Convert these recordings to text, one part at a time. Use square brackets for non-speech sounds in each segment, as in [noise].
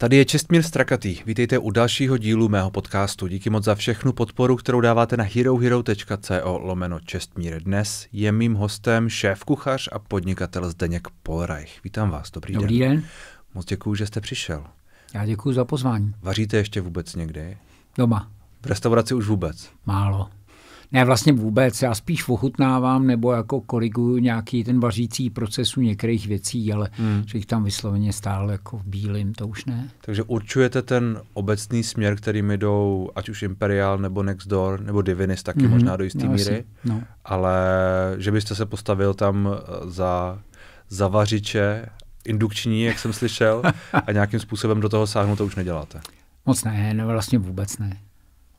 Tady je Čestmír Strakatý. Vítejte u dalšího dílu mého podcastu. Díky moc za všechnu podporu, kterou dáváte na herohero.co lomeno Čestmír. Dnes je mým hostem šéf kuchař a podnikatel Zdeněk Polreich. Vítám vás, dobrý, dobrý den. den. Moc děkuji, že jste přišel. Já děkuji za pozvání. Vaříte ještě vůbec někdy? Doma. V restauraci už vůbec? Málo. Ne, vlastně vůbec. Já spíš ochutnávám nebo jako koriguju nějaký ten vařící proces u některých věcí, ale hmm. že jich tam vysloveně stále jako v bílým, to už ne. Takže určujete ten obecný směr, kterým jdou ať už Imperial nebo Nextdoor nebo Divinis taky mm-hmm. možná do jisté no, míry, no. ale že byste se postavil tam eh, za, za vařiče indukční, jak jsem slyšel, [laughs] a nějakým způsobem do toho sáhnout, to už neděláte. Moc ne, no vlastně vůbec ne.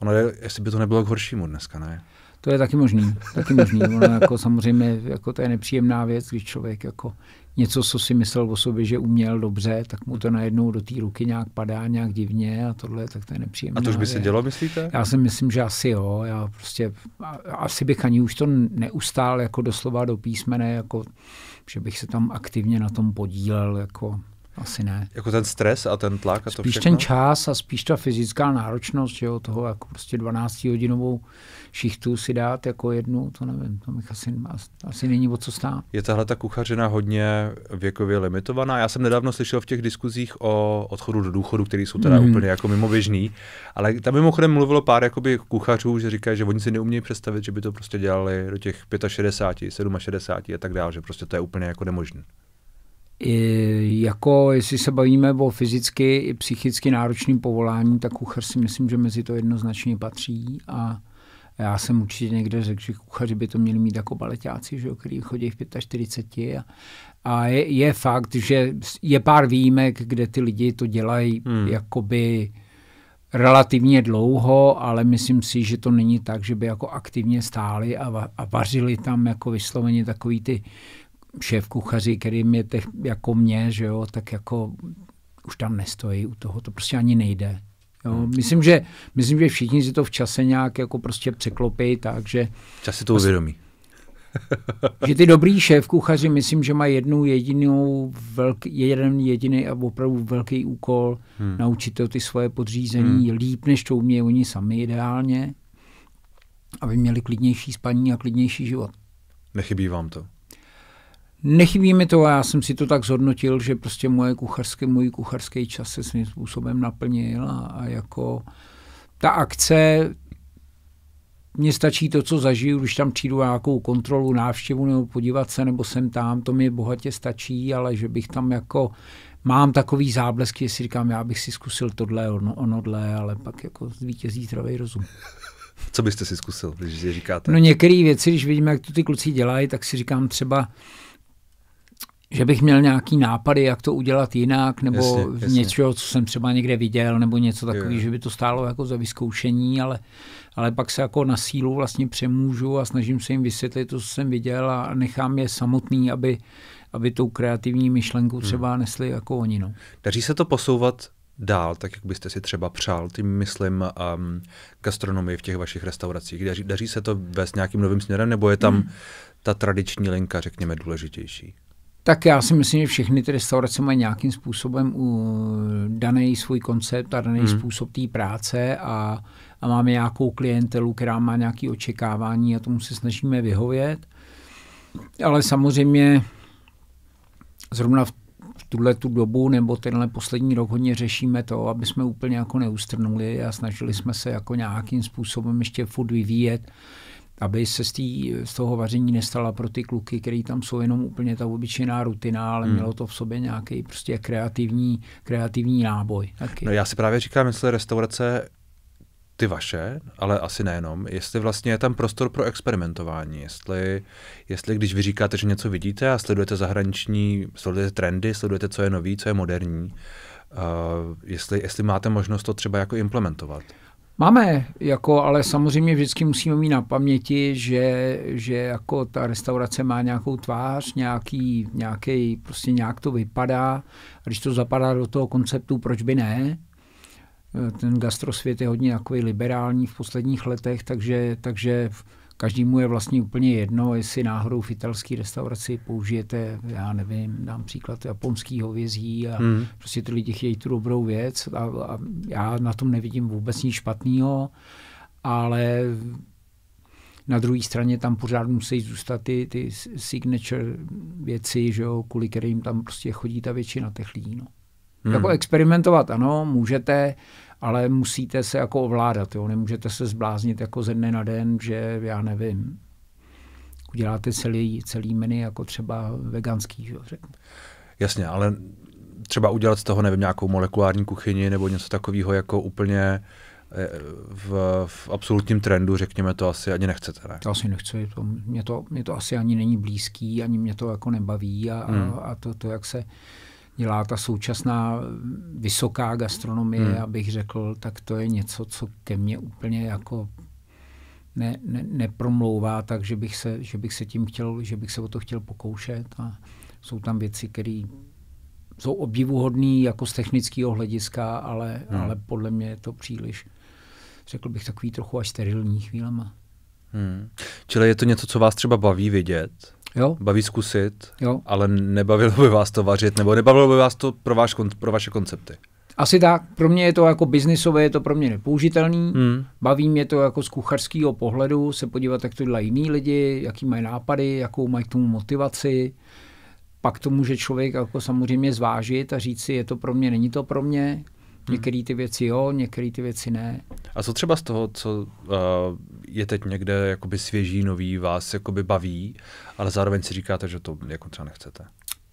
Ono je, jestli by to nebylo k horšímu dneska, ne? To je taky možný, taky možný. Ono jako samozřejmě jako to je nepříjemná věc, když člověk jako něco, co si myslel o sobě, že uměl dobře, tak mu to najednou do té ruky nějak padá nějak divně a tohle, tak to je nepříjemné. A to už by se dělo, myslíte? Já si myslím, že asi jo. Já prostě, asi bych ani už to neustál jako doslova do písmene, jako, že bych se tam aktivně na tom podílel, jako asi ne. Jako ten stres a ten tlak a to Spíš ten čas a spíš ta fyzická náročnost, jo, toho jako prostě 12 hodinovou šichtu si dát jako jednu, to nevím, to bych asi, asi není o co stát. Je tahle ta kuchařina hodně věkově limitovaná? Já jsem nedávno slyšel v těch diskuzích o odchodu do důchodu, který jsou teda mm. úplně jako mimoběžný, ale tam mimochodem mluvilo pár jakoby kuchařů, že říkají, že oni si neumějí představit, že by to prostě dělali do těch 65, 67 a tak dále, že prostě to je úplně jako nemožné. I jako jestli se bavíme o fyzicky i psychicky náročným povolání, tak kuchař si myslím, že mezi to jednoznačně patří a já jsem určitě někde řekl, že kuchaři by to měli mít jako baletáci, že jo, který chodí v 45 a, a je, je, fakt, že je pár výjimek, kde ty lidi to dělají hmm. jakoby relativně dlouho, ale myslím si, že to není tak, že by jako aktivně stáli a, va, a vařili tam jako vysloveně takový ty šéf kuchaři, kterým je těch, jako mě, že jo, tak jako už tam nestojí u toho, to prostě ani nejde. Jo, hmm. myslím, že, myslím, že všichni si to v čase nějak jako prostě překlopí tak, že... Čas si to uvědomí. [laughs] že ty dobrý šéf kuchaři, myslím, že mají jednu jedinou, velký, jeden jediný a opravdu velký úkol hmm. naučit to ty svoje podřízení hmm. líp, než to umějí oni sami ideálně, aby měli klidnější spaní a klidnější život. Nechybí vám to? Nechybí mi to a já jsem si to tak zhodnotil, že prostě moje kuchařské, můj kuchařský čas se svým způsobem naplnil a, a jako ta akce, mně stačí to, co zažiju, když tam přijdu nějakou kontrolu, návštěvu nebo podívat se, nebo jsem tam, to mi bohatě stačí, ale že bych tam jako mám takový záblesky, si říkám, já bych si zkusil tohle, ono, onodle, ale pak jako zvítězí zdravý rozum. Co byste si zkusil, když si říkáte? No některé věci, když vidím, jak to ty kluci dělají, tak si říkám třeba, že bych měl nějaký nápady, jak to udělat jinak, nebo jasně, jasně. něčeho, co jsem třeba někde viděl, nebo něco takového, že by to stálo jako za vyzkoušení, ale, ale pak se jako na sílu vlastně přemůžu a snažím se jim vysvětlit to, co jsem viděl a nechám je samotný, aby, aby tou kreativní myšlenku hmm. třeba nesli jako oni. No. Daří se to posouvat dál, tak jak byste si třeba přál, tím myslím um, gastronomii v těch vašich restauracích? Daří, daří se to vést nějakým novým směrem, nebo je tam hmm. ta tradiční linka, řekněme, důležitější? Tak já si myslím, že všechny ty restaurace mají nějakým způsobem daný svůj koncept a daný hmm. způsob té práce a, a máme nějakou klientelu, která má nějaké očekávání a tomu se snažíme vyhovět. Ale samozřejmě zrovna v tuhle tu dobu nebo tenhle poslední rok hodně řešíme to, aby jsme úplně jako neustrnuli a snažili jsme se jako nějakým způsobem ještě furt vyvíjet aby se z, tý, z toho vaření nestala pro ty kluky, který tam jsou jenom úplně ta obyčejná rutina, ale hmm. mělo to v sobě nějaký prostě kreativní, kreativní náboj. Taky. No já si právě říkám, jestli restaurace ty vaše, ale asi nejenom, jestli vlastně je tam prostor pro experimentování, jestli, jestli když vy říkáte, že něco vidíte a sledujete zahraniční, sledujete trendy, sledujete, co je nový, co je moderní, uh, jestli, jestli máte možnost to třeba jako implementovat. Máme, jako, ale samozřejmě vždycky musíme mít na paměti, že, že jako ta restaurace má nějakou tvář, nějaký, nějaký, prostě nějak to vypadá. A když to zapadá do toho konceptu, proč by ne? Ten gastrosvět je hodně takový liberální v posledních letech, takže, takže každému je vlastně úplně jedno, jestli náhodou v italské restauraci použijete, já nevím, dám příklad japonský hovězí a hmm. prostě ty lidi chtějí tu dobrou věc a, a já na tom nevidím vůbec nic špatného, ale na druhé straně tam pořád musí zůstat ty, ty signature věci, že jo, kvůli kterým tam prostě chodí ta většina těch lidí. No. Hmm. Jako experimentovat, ano, můžete, ale musíte se jako ovládat. Jo? Nemůžete se zbláznit jako ze dne na den, že já nevím, uděláte celý, celý menu jako třeba veganský. Že? Jasně, ale třeba udělat z toho, nevím, nějakou molekulární kuchyni nebo něco takového jako úplně eh, v, v absolutním trendu, řekněme, to asi ani nechcete, ne? To asi nechci, to, mě, to, mě to asi ani není blízký, ani mě to jako nebaví a, hmm. a, a to, to, jak se dělá ta současná vysoká gastronomie, hmm. abych řekl, tak to je něco, co ke mně úplně jako ne, ne, nepromlouvá, tak že bych, se, že bych se tím chtěl, že bych se o to chtěl pokoušet a jsou tam věci, které jsou obdivuhodné jako z technického hlediska, ale, hmm. ale podle mě je to příliš, řekl bych, takový trochu až sterilní chvílema. Hmm. Čili je to něco, co vás třeba baví vidět? Jo. Baví zkusit, jo. ale nebavilo by vás to vařit, nebo nebavilo by vás to pro, váš, pro vaše koncepty? Asi tak. Pro mě je to jako biznisové, je to pro mě nepoužitelný. Hmm. Baví mě to jako z kuchařského pohledu, se podívat, jak to dělají jiní lidi, jaký mají nápady, jakou mají k tomu motivaci. Pak to může člověk jako samozřejmě zvážit a říct si, je to pro mě, není to pro mě. Hmm. Některé ty věci jo, některé ty věci ne. A co třeba z toho, co uh, je teď někde jakoby svěží, nový, vás jakoby baví, ale zároveň si říkáte, že to jako třeba nechcete?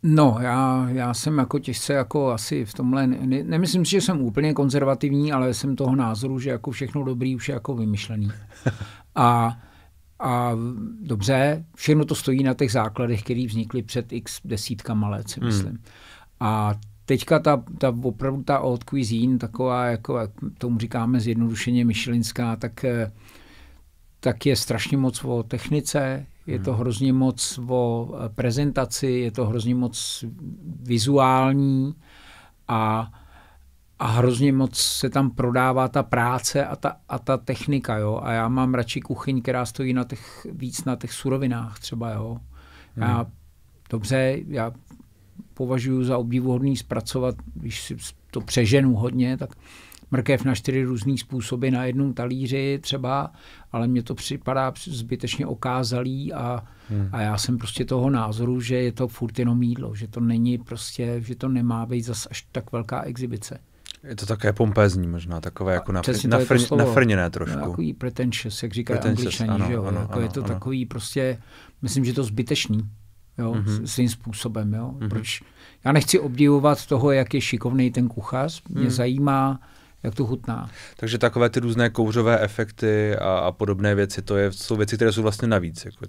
No, já, já jsem jako těžce jako asi v tomhle, ne, nemyslím si, že jsem úplně konzervativní, ale jsem toho názoru, že jako všechno dobrý už je jako vymyšlený. [laughs] A, a dobře, všechno to stojí na těch základech, které vznikly před x desítkama let, si hmm. myslím. Hmm. A teďka ta, ta opravdu ta old cuisine, taková, jako, jak tomu říkáme zjednodušeně myšelinská, tak, eh, tak je strašně moc o technice, je to hmm. hrozně moc o eh, prezentaci, je to hrozně moc vizuální a, a hrozně moc se tam prodává ta práce a ta, a ta technika. Jo? A já mám radši kuchyň, která stojí na těch, víc na těch surovinách třeba. Jo? Já, hmm. Dobře, já považuji za obdivuhodný zpracovat, když si to přeženu hodně, tak mrkev na čtyři různé způsoby na jednom talíři třeba, ale mně to připadá zbytečně okázalý a, hmm. a já jsem prostě toho názoru, že je to furt jenom jídlo, že to není prostě, že to nemá být zase až tak velká exibice. Je to také pompézní možná, takové jako nafr, nafr, nafrněné trošku. No, takový pretentious, jak říkají angličani, ano, že jo? Ano, jako ano, je to ano. takový prostě, myslím, že to zbytečný jo, mm-hmm. svým způsobem. Jo. Mm-hmm. Proč? Já nechci obdivovat toho, jak je šikovný ten kuchař, mě mm. zajímá, jak to chutná. Takže takové ty různé kouřové efekty a, a podobné věci, to je, jsou věci, které jsou vlastně navíc. Jako...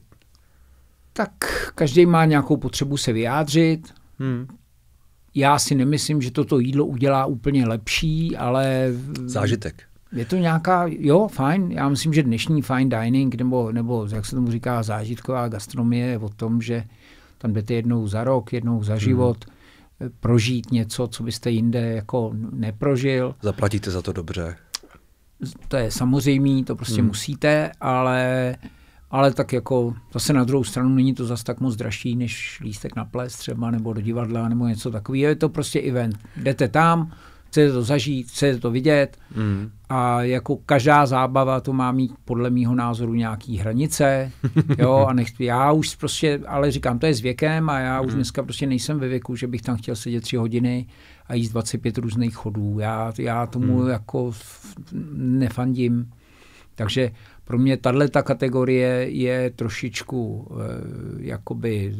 Tak každý má nějakou potřebu se vyjádřit. Hmm. Já si nemyslím, že toto jídlo udělá úplně lepší, ale... Zážitek. Je to nějaká, jo, fajn. Já myslím, že dnešní fine dining, nebo, nebo jak se tomu říká, zážitková gastronomie je o tom, že tam jdete jednou za rok, jednou za život, hmm. prožít něco, co byste jinde jako neprožil. Zaplatíte za to dobře. To je samozřejmé, to prostě hmm. musíte, ale, ale tak jako zase na druhou stranu není to zase tak moc dražší, než lístek na ples třeba, nebo do divadla, nebo něco takového. Je to prostě event. Jdete tam, chcete to zažít, chcete to vidět mm. a jako každá zábava to má mít podle mýho názoru nějaký hranice, [laughs] jo, a nech, já už prostě, ale říkám, to je s věkem a já už mm. dneska prostě nejsem ve věku, že bych tam chtěl sedět tři hodiny a jíst 25 různých chodů. Já, já tomu mm. jako nefandím. Takže pro mě tahle ta kategorie je trošičku e, jakoby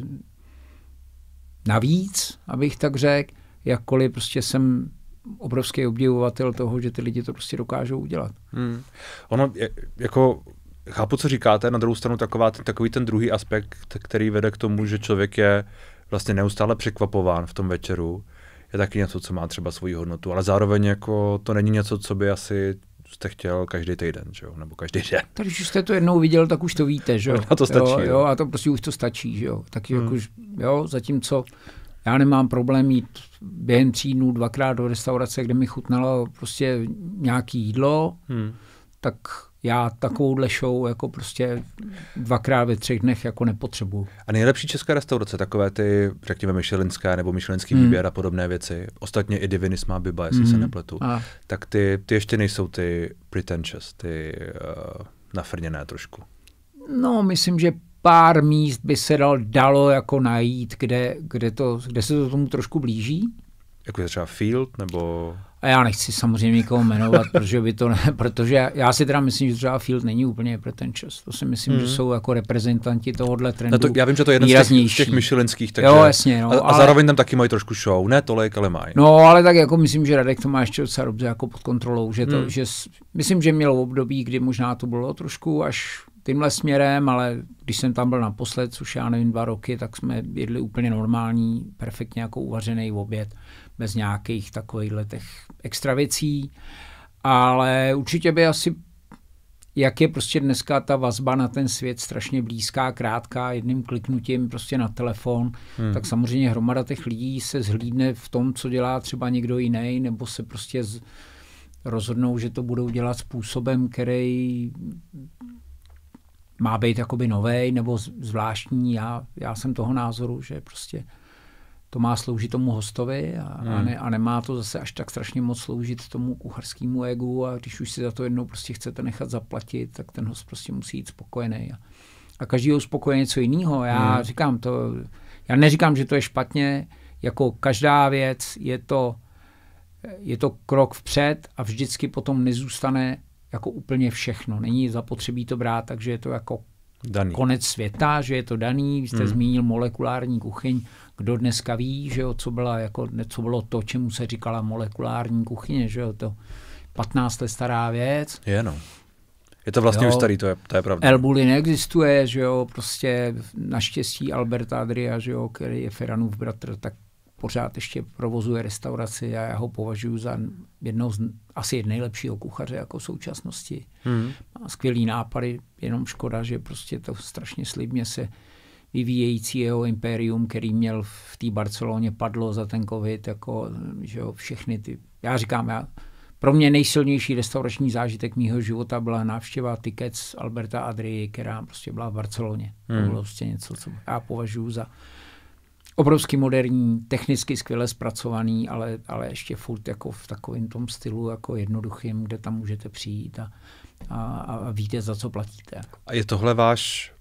navíc, abych tak řekl, jakkoliv prostě jsem obrovský obdivovatel toho, že ty lidi to prostě dokážou udělat. Hmm. Ono, je, jako chápu, co říkáte, na druhou stranu taková, takový ten druhý aspekt, který vede k tomu, že člověk je vlastně neustále překvapován v tom večeru, je taky něco, co má třeba svoji hodnotu, ale zároveň jako to není něco, co by asi jste chtěl každý týden, že jo? nebo každý den. Tak když jste to jednou viděl, tak už to víte, že jo? [laughs] A to stačí. Jo, jo, a to prostě už to stačí, že jo? Tak hmm. jako, jo, zatímco já nemám problém jít během tří dnů dvakrát do restaurace, kde mi chutnalo prostě nějaký jídlo, hmm. tak já takovouhle show jako prostě dvakrát ve třech dnech jako nepotřebuju. A nejlepší české restaurace, takové ty, řekněme, Michelinské nebo Michelinský hmm. výběr a podobné věci, ostatně i Divinis má Biba, jestli hmm. se nepletu, a. tak ty, ty ještě nejsou ty pretentious, ty uh, nafrněné trošku. No, myslím, že pár míst by se dal, dalo jako najít, kde, kde, to, kde se to tomu trošku blíží. Jako je třeba Field nebo... A já nechci samozřejmě nikoho jmenovat, [laughs] protože by to ne, protože já si teda myslím, že třeba Field není úplně pretentious. To si myslím, hmm. že jsou jako reprezentanti tohohle trendu. No to, já vím, že to je jeden z těch, těch myšelinských, takže... Jo, jasně, no, a, a zároveň tam taky mají trošku show, ne tolik, ale mají. No, ale tak jako myslím, že Radek to má ještě docela dobře jako pod kontrolou, že to, hmm. že myslím, že měl období, kdy možná to bylo trošku až tímhle směrem, ale když jsem tam byl naposled, což já nevím, dva roky, tak jsme jedli úplně normální, perfektně jako uvařený oběd bez nějakých takových těch extra věcí, ale určitě by asi jak je prostě dneska ta vazba na ten svět strašně blízká, krátká, jedním kliknutím prostě na telefon, hmm. tak samozřejmě hromada těch lidí se zhlídne v tom, co dělá třeba někdo jiný, nebo se prostě z, rozhodnou, že to budou dělat způsobem, který má být jakoby novej nebo zvláštní. Já, já jsem toho názoru, že prostě to má sloužit tomu hostovi a, hmm. a, ne, a nemá to zase až tak strašně moc sloužit tomu kuchařskému egu a když už si za to jednou prostě chcete nechat zaplatit, tak ten host prostě musí jít spokojený. A, a každý uspokoje něco jiného. Já hmm. říkám to, já neříkám, že to je špatně, jako každá věc je to, je to krok vpřed a vždycky potom nezůstane jako úplně všechno. Není zapotřebí to brát, takže je to jako daný. konec světa, že je to daný. Vy jste hmm. zmínil molekulární kuchyň. Kdo dneska ví, že jo, co, byla jako, co bylo to, čemu se říkala molekulární kuchyně, že jo, to 15 let stará věc. Je no. Je to vlastně jo, už starý, to je, to je pravda. Elbuli neexistuje, že jo, prostě naštěstí Alberta Adria, že jo, který je Ferranův bratr, tak pořád ještě provozuje restauraci a já ho považuji za jednou z asi nejlepšího kuchaře jako v současnosti. Hmm. Má skvělý nápady, jenom škoda, že prostě to strašně slibně se vyvíjející jeho impérium, který měl v té Barceloně, padlo za ten covid, jako, že jo, všechny ty, já říkám, já, pro mě nejsilnější restaurační zážitek mýho života byla návštěva Tickets Alberta Adrii, která prostě byla v Barceloně. Hmm. To bylo prostě něco, co já považuji za obrovský moderní, technicky skvěle zpracovaný, ale, ale ještě furt jako v takovém tom stylu jako jednoduchým, kde tam můžete přijít a, a, a víte, za co platíte. A je tohle váš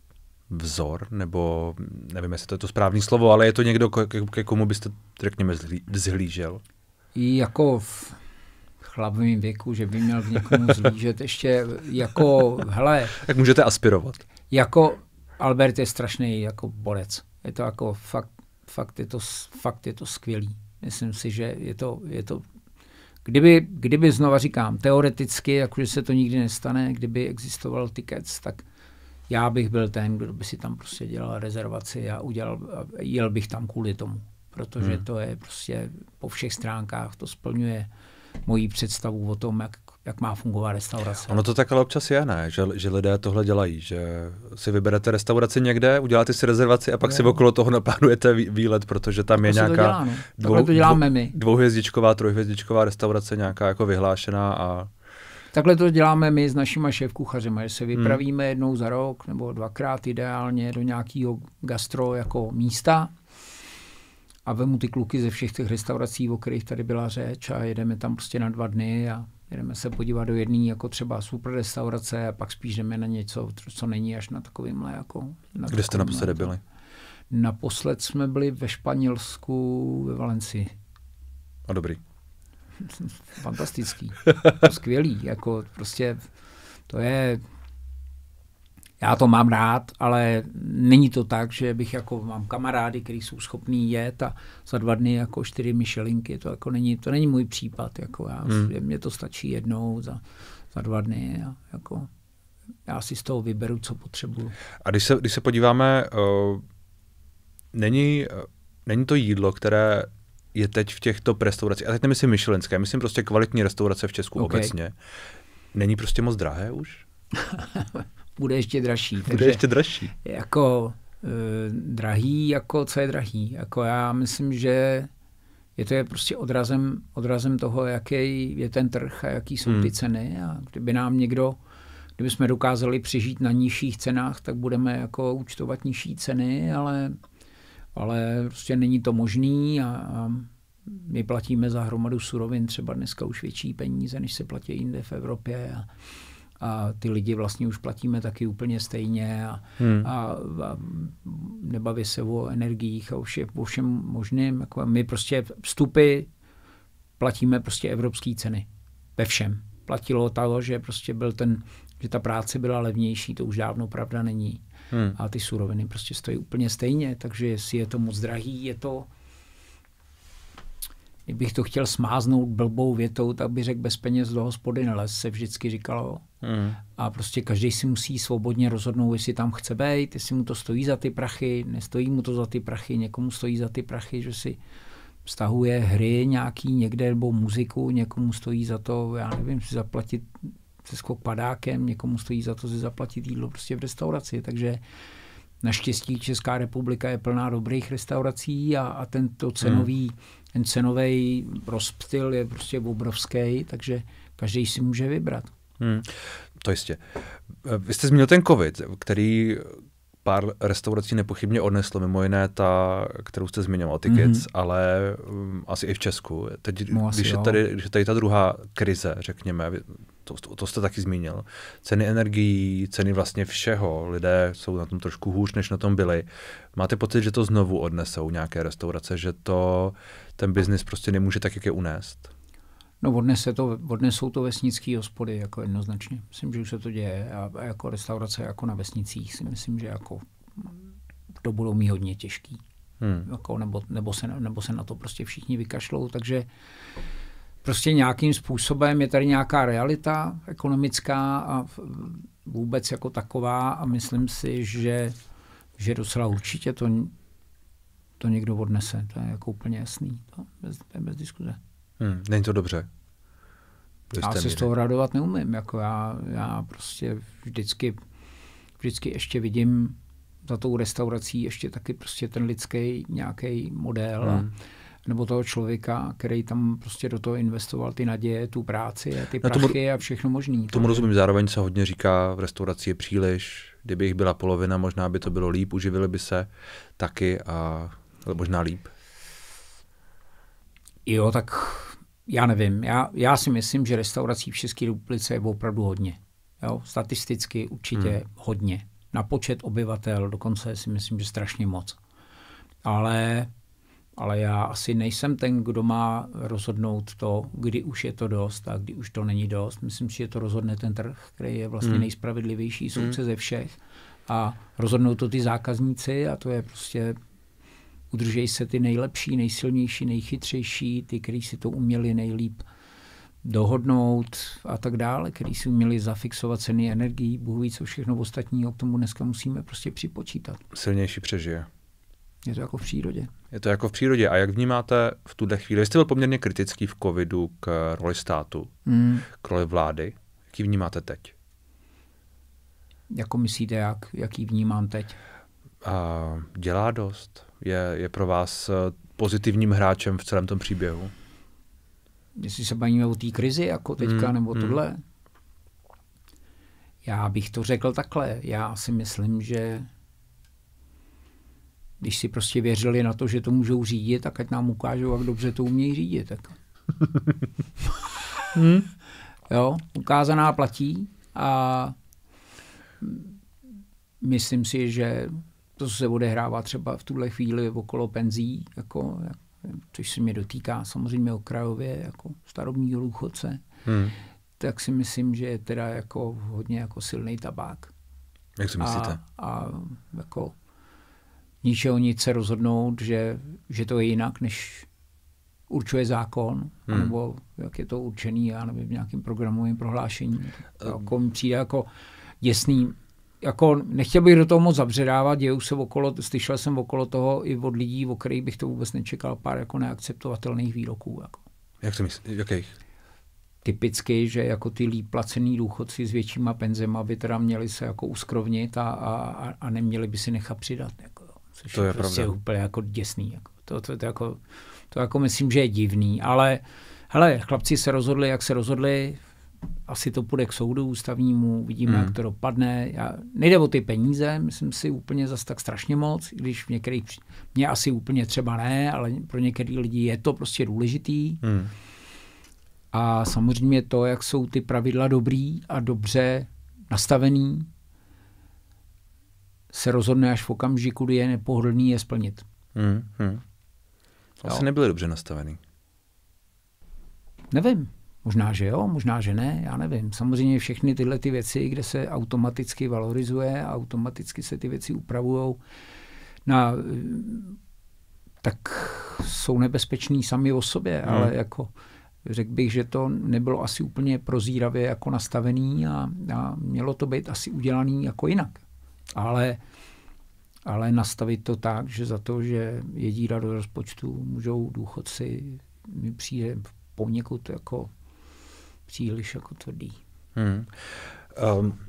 vzor, nebo nevím, jestli to je to správné slovo, ale je to někdo, ke, ke komu byste, řekněme, zhlížel? Jako v chlapovém věku, že by měl k někomu zhlížet [laughs] ještě jako, hele... Jak můžete aspirovat? Jako Albert je strašný jako borec. Je to jako fakt fakt je to, fakt je to skvělý. Myslím si, že je to, je to kdyby, kdyby znova říkám, teoreticky, jakože se to nikdy nestane, kdyby existoval tickets, tak já bych byl ten, kdo by si tam prostě dělal rezervaci a udělal, jel bych tam kvůli tomu. Protože hmm. to je prostě po všech stránkách, to splňuje moji představu o tom, jak jak má fungovat restaurace. Ono to tak ale občas je, ne? Že, že lidé tohle dělají, že si vyberete restauraci někde, uděláte si rezervaci a pak je. si okolo toho naplánujete výlet, protože tam je nějaká to dělá, no. dvou, to děláme my. dvouhvězdičková, trojhvězdičková restaurace nějaká jako vyhlášená a Takhle to děláme my s našimi šéfkuchařemi, že se hmm. vypravíme hmm. jednou za rok nebo dvakrát ideálně do nějakého gastro jako místa a vemu ty kluky ze všech těch restaurací, o kterých tady byla řeč a jedeme tam prostě na dva dny a Jdeme se podívat do jedné jako třeba super restaurace a pak spíš jdeme na něco, co není až na takovýmhle jako... Na Kde jste naposledy byli? Naposled jsme byli ve Španělsku, ve Valencii. A dobrý. [laughs] Fantastický. Skvělý. Jako prostě to je já to mám rád, ale není to tak, že bych jako mám kamarády, kteří jsou schopní jet a za dva dny jako čtyři myšelinky, to jako není, to není můj případ, jako já, hmm. mně to stačí jednou za, za dva dny a jako já si z toho vyberu, co potřebuju. A když se, když se podíváme, uh, není, uh, není to jídlo, které je teď v těchto restauracích, a teď nemyslím myšelinské, myslím prostě kvalitní restaurace v Česku okay. obecně, není prostě moc drahé už? [laughs] bude ještě dražší. Bude takže ještě dražší. Jako e, drahý, jako co je drahý. Jako já myslím, že je to je prostě odrazem, odrazem toho, jaký je ten trh a jaký jsou hmm. ty ceny. A kdyby nám někdo kdybychom dokázali přežít na nižších cenách, tak budeme jako účtovat nižší ceny, ale, ale prostě není to možný a, a my platíme za hromadu surovin třeba dneska už větší peníze, než se platí jinde v Evropě a, a ty lidi vlastně už platíme taky úplně stejně a, hmm. a, a nebaví se o energiích a o, vše, o všem možným. Jako my prostě vstupy platíme prostě evropské ceny ve všem. Platilo to, že prostě byl ten, že ta práce byla levnější, to už dávno pravda není. Hmm. A ty suroviny prostě stojí úplně stejně, takže jestli je to moc drahý, je to kdybych to chtěl smáznout blbou větou, tak bych řekl bez peněz do hospody nelez, se vždycky říkalo. Mm. A prostě každý si musí svobodně rozhodnout, jestli tam chce být, jestli mu to stojí za ty prachy, nestojí mu to za ty prachy, někomu stojí za ty prachy, že si stahuje hry nějaký někde nebo muziku, někomu stojí za to, já nevím, si zaplatit se skok padákem, někomu stojí za to si zaplatit jídlo prostě v restauraci, takže Naštěstí Česká republika je plná dobrých restaurací a, a tento cenový, hmm. Ten cenový rozptyl je prostě obrovský, takže každý si může vybrat. Hmm. To jistě. Vy jste zmínil ten covid, který pár restaurací nepochybně odneslo, mimo jiné ta, kterou jste zmiňoval, Tickets, mm-hmm. ale um, asi i v Česku. Teď, no, když, je tady, když je tady ta druhá krize, řekněme, to, to, to jste taky zmínil, ceny energií, ceny vlastně všeho, lidé jsou na tom trošku hůř, než na tom byli. Máte pocit, že to znovu odnesou nějaké restaurace, že to ten biznis prostě nemůže tak, jak je unést? No odnese to, odnesou to vesnické hospody jako jednoznačně. Myslím, že už se to děje a, a jako restaurace jako na vesnicích si myslím, že jako to budou mít hodně těžký. Hmm. Jako, nebo, nebo, se, nebo se na to prostě všichni vykašlou, takže prostě nějakým způsobem je tady nějaká realita ekonomická a vůbec jako taková a myslím si, že, že docela určitě to, to někdo odnese. To je jako úplně jasný. To bez, bez diskuze. Hmm, není to dobře. Já se z toho radovat neumím. Jako já, já prostě vždycky, vždycky ještě vidím za tou restaurací ještě taky prostě ten lidský nějaký model. Hmm. Nebo toho člověka, který tam prostě do toho investoval ty naděje, tu práci a ty prachy tomu, a všechno možný. Tomu rozumím, zároveň se hodně říká, v restauraci je příliš, kdyby jich byla polovina, možná by to bylo líp, uživili by se taky a možná líp. Jo, tak já nevím. Já, já si myslím, že restaurací v České republice je opravdu hodně. Jo, statisticky určitě hmm. hodně. Na počet obyvatel dokonce si myslím, že strašně moc. Ale, ale já asi nejsem ten, kdo má rozhodnout to, kdy už je to dost a kdy už to není dost. Myslím si, že to rozhodne ten trh, který je vlastně hmm. nejspravedlivější soudce hmm. ze všech. A rozhodnou to ty zákazníci a to je prostě udržej se ty nejlepší, nejsilnější, nejchytřejší, ty, kteří si to uměli nejlíp dohodnout a tak dále, kteří si uměli zafixovat ceny energií, Bůh ví, co všechno ostatního k tomu dneska musíme prostě připočítat. Silnější přežije. Je to jako v přírodě. Je to jako v přírodě. A jak vnímáte v tuhle chvíli? Vy jste byl poměrně kritický v covidu k roli státu, mm. k roli vlády. Jaký vnímáte teď? Jako myslíte, jak, jaký vnímám teď? A dělá dost? Je, je pro vás eh, pozitivním hráčem v celém tom příběhu? Jestli se bavíme o té krizi, jako teďka, mm, nebo mm. tohle, já bych to řekl takhle. Já si myslím, že když si prostě věřili na to, že to můžou řídit, tak ať nám ukážou, jak dobře to umějí řídit. Tak. [laughs] hmm? Jo, ukázaná platí a myslím si, že to, co se odehrává třeba v tuhle chvíli okolo penzí, jako, což se mě dotýká samozřejmě okrajově jako starobního důchodce, hmm. tak si myslím, že je teda jako hodně jako silný tabák. Jak si myslíte? A, a jako ničeho nic se rozhodnout, že, že to je jinak, než určuje zákon, hmm. nebo jak je to určený, já nevím, v nějakém programovém prohlášení. Jako mi přijde jako děsný jako nechtěl bych do toho moc zabředávat, dějou se okolo, slyšel jsem okolo toho i od lidí, o kterých bych to vůbec nečekal, pár jako neakceptovatelných výroků. Jako. Jak to myslíš? Jakých? Typicky, že jako ty líp placený důchodci s většíma penzema by teda měli se jako uskrovnit a, a, a neměli by si nechat přidat. Jako, což to je, je prostě pravda. úplně jako děsný. Jako. To, to, to, jako, to jako myslím, že je divný, ale hele, chlapci se rozhodli, jak se rozhodli, asi to půjde k soudu ústavnímu, vidíme, Hmm. jak to dopadne. Já, nejde o ty peníze, myslím si úplně zas tak strašně moc, i když v některých, mě asi úplně třeba ne, ale pro některý lidi je to prostě důležitý. Hmm. A samozřejmě to, jak jsou ty pravidla dobrý a dobře nastavený, se rozhodne až v okamžiku, kdy je nepohodlný je splnit. Hmm. Hmm. Asi Jo. nebyly dobře nastavený. Nevím. Možná, že jo, možná, že ne, já nevím. Samozřejmě všechny tyhle ty věci, kde se automaticky valorizuje a automaticky se ty věci upravují, na, tak jsou nebezpečný sami o sobě, hmm. ale jako řekl bych, že to nebylo asi úplně prozíravě jako nastavený a, a mělo to být asi udělaný jako jinak. Ale, ale nastavit to tak, že za to, že je díra do rozpočtu, můžou důchodci, mi přijde poněkud jako příliš jako tvrdý. Hmm. Um,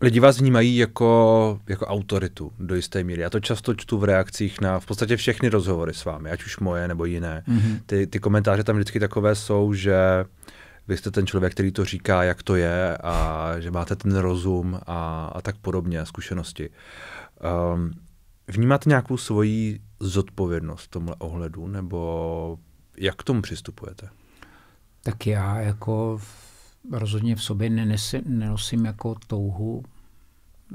lidi vás vnímají jako, jako autoritu do jisté míry. Já to často čtu v reakcích na v podstatě všechny rozhovory s vámi, ať už moje nebo jiné. Mm-hmm. Ty, ty komentáře tam vždycky takové jsou, že vy jste ten člověk, který to říká, jak to je a že máte ten rozum a, a tak podobně, zkušenosti. Um, vnímáte nějakou svoji zodpovědnost v tomhle ohledu, nebo jak k tomu přistupujete? Tak já jako rozhodně v sobě nenesi, nenosím jako touhu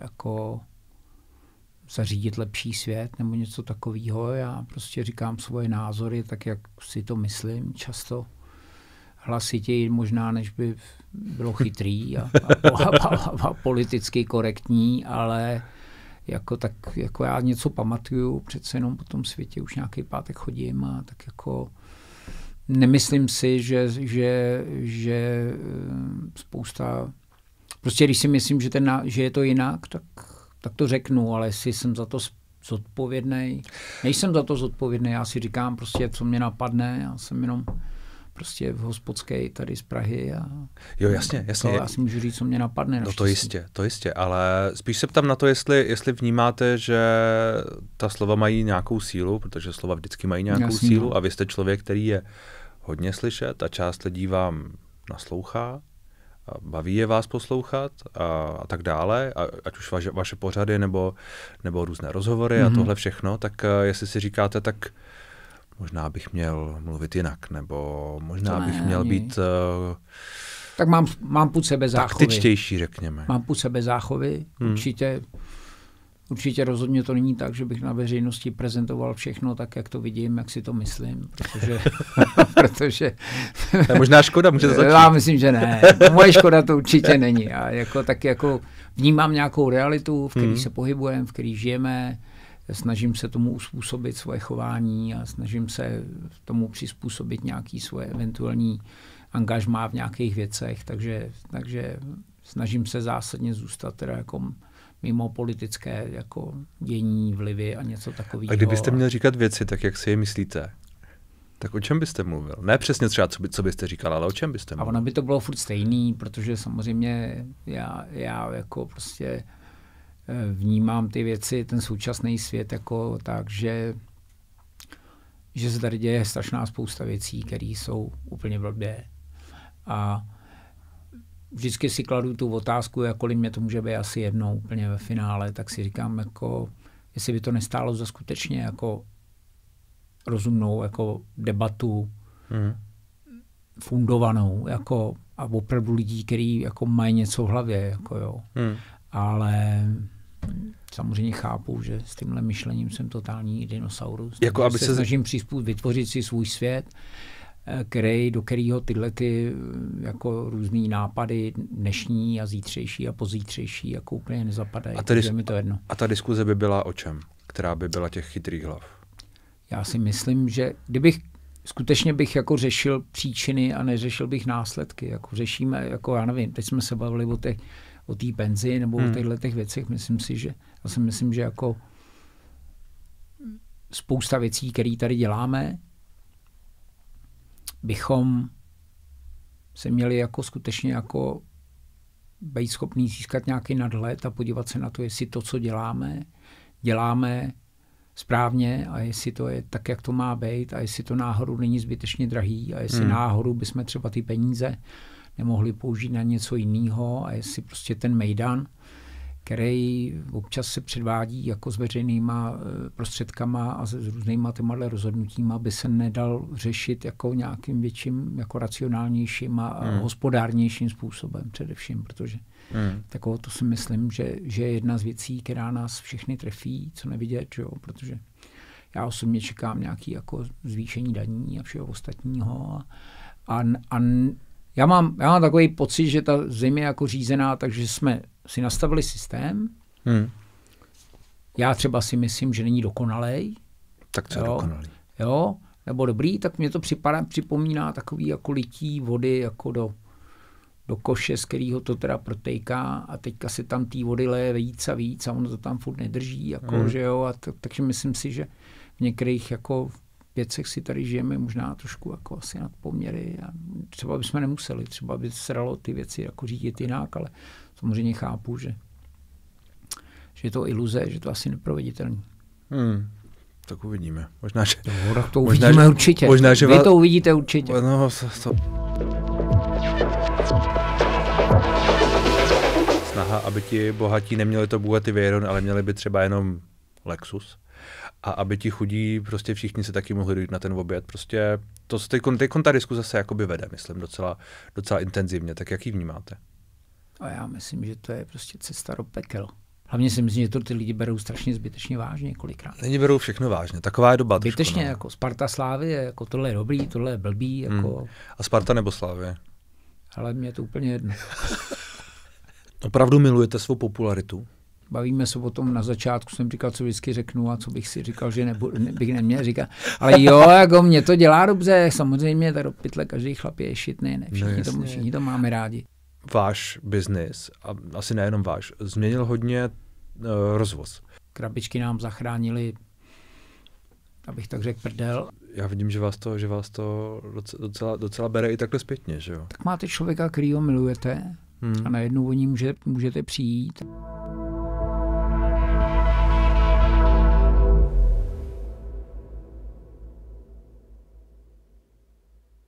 jako zařídit lepší svět nebo něco takového. Já prostě říkám svoje názory tak, jak si to myslím. Často hlasitěji možná, než by bylo chytrý a, a, a, a, a politicky korektní, ale jako, tak, jako já něco pamatuju, přece jenom po tom světě už nějaký pátek chodím a tak jako nemyslím si, že, že, že eh, spousta... Prostě když si myslím, že, ten, že je to jinak, tak, tak to řeknu, ale jestli jsem za to zodpovědný, nejsem za to zodpovědný, já si říkám prostě, co mě napadne, já jsem jenom prostě v hospodské tady z Prahy a Jo, jasně, jasně. to já si můžu říct, co mě napadne. No to jistě, to jistě, ale spíš se ptám na to, jestli, jestli vnímáte, že ta slova mají nějakou sílu, protože slova vždycky mají nějakou Jasně, sílu no. a vy jste člověk, který je hodně slyšet a část lidí vám naslouchá, a baví je vás poslouchat a, a tak dále, a, ať už vaše, vaše pořady nebo, nebo různé rozhovory mm-hmm. a Mhm. tohle všechno, tak eh, jestli si říkáte, tak možná bych měl mluvit jinak, nebo možná ne, bych měl ani- být uh, Tak mám, mám půd sebe záchovy. taktičtější, řekněme. Mám půd sebe záchovy. Hmm. Určitě, určitě rozhodně to není tak, že bych na veřejnosti prezentoval všechno tak, jak to vidím, jak si to myslím, protože, [laughs] protože To je možná škoda, můžete začít. já myslím, že ne. Moje škoda to určitě není. A jako, tak jako vnímám nějakou realitu, v které Hmm. se pohybujeme, v které žijeme, snažím se tomu uspůsobit svoje chování a snažím se tomu přizpůsobit nějaký svoje eventuální angažmá v nějakých věcech, takže, takže snažím se zásadně zůstat teda jako mimo politické jako dění, vlivy a něco takového. A kdybyste měl říkat věci tak, jak si je myslíte, tak o čem byste mluvil? Ne přesně třeba, co, by, co byste říkal, ale o čem byste A mluvil? ono by to bylo furt stejný, protože samozřejmě já, já jako prostě eh, vnímám ty věci, ten současný svět jako tak, že, že se tady děje strašná spousta věcí, které jsou úplně blbě. A vždycky si kladu tu otázku, jakkoliv mě to může být asi jednou úplně ve finále, tak si říkám, jako, jestli by to nestálo za skutečně jako rozumnou jako debatu, Mhm. fundovanou jako, a opravdu lidí, kteří jako mají něco v hlavě. Jako jo. Hmm. Ale samozřejmě chápu, že s tímhle myšlením jsem totální dinosaurus. Jako aby se, se- snažím přizpůsobit, vytvořit si svůj svět, který, do kterého tyhle ty eh, jako různý nápady dnešní a zítřejší a pozítřejší jako úplně nezapadají. A takže mi to jedno. A ta diskuze by byla o čem? Která by byla těch chytrých hlav? Já si myslím, že kdybych skutečně bych jako řešil příčiny a neřešil bych následky. Jako řešíme, jako já nevím, teď jsme se bavili o té o té penzi nebo Hmm. o těchto těch věcech. Myslím si, že já si myslím, že jako spousta věcí, které tady děláme, bychom se měli jako skutečně jako být schopný získat nějaký nadhled a podívat se na to, jestli to, co děláme, děláme správně a jestli to je tak, jak to má být a jestli to náhodou není zbytečně drahý a jestli Hmm. náhodou bychom třeba ty peníze nemohli použít na něco jiného a jestli prostě ten Mejdan, který občas se předvádí jako s veřejnýma eh, prostředkama a s různýma těma rozhodnutíma, by se nedal řešit jako nějakým větším, jako racionálnějším a hmm. hospodárnějším způsobem především, protože hmm. takovou to si myslím, že, že je jedna z věcí, která nás všechny trefí, co nevidět, že jo, protože já osobně čekám nějaký jako zvýšení daní a všeho ostatního a, a, a já mám, já mám takový pocit, že ta země je jako řízená, takže jsme si nastavili systém. Hmm. Já třeba si myslím, že není dokonalej. Tak co je dokonalý? Jo, nebo dobrý, tak mě to připadá, připomíná takový jako lití vody jako do, do koše, z kterého to teda protejká a teďka se tam té vody leje víc a víc a ono to tam furt nedrží, jako, hmm. že jo, a t- takže myslím si, že v některých jako věcech si tady žijeme možná trošku jako asi nad poměry a třeba bychom nemuseli, třeba by se dalo ty věci jako řídit jinak, ale samozřejmě chápu, že, že je to iluze, že to asi neproveditelný. Hmm. Tak uvidíme. Možná, že... No, tak to uvidíme možná, určitě. Možná, že Vy vás... to uvidíte určitě. No, to... Snaha, aby ti bohatí neměli to Bugatti Veyron, ale měli by třeba jenom Lexus a aby ti chudí prostě všichni se taky mohli jít na ten oběd. Prostě to teď, teď ta diskuze se jakoby vede, myslím, docela, docela intenzivně. Tak jak ji vnímáte? A já myslím, že to je prostě cesta do pekel. Hlavně si myslím, že to ty lidi berou strašně zbytečně vážně kolikrát. Není berou všechno vážně, taková je doba. Zbytečně, no. jako Sparta Slávy, jako tohle je dobrý, tohle je blbý. Hmm. Jako... Hmm. A Sparta nebo Slávy? Ale mě je to úplně jedno. [laughs] Opravdu milujete svou popularitu? Bavíme se o tom na začátku, jsem říkal, co vždycky řeknu a co bych si říkal, že nebu, ne, bych neměl říkat. Ale jo, jako mě to dělá dobře, samozřejmě tady do pytle každý chlap je šitný, ne všichni, no, to, všichni to máme rádi. Váš biznis, a asi nejenom váš, změnil hodně uh, rozvoz. Krabičky nám zachránili, abych tak řekl, prdel. Já vidím, že vás to, že vás to docela, docela bere i takhle zpětně, že jo? Tak máte člověka, který ho milujete hmm. a najednou o ní může, můžete přijít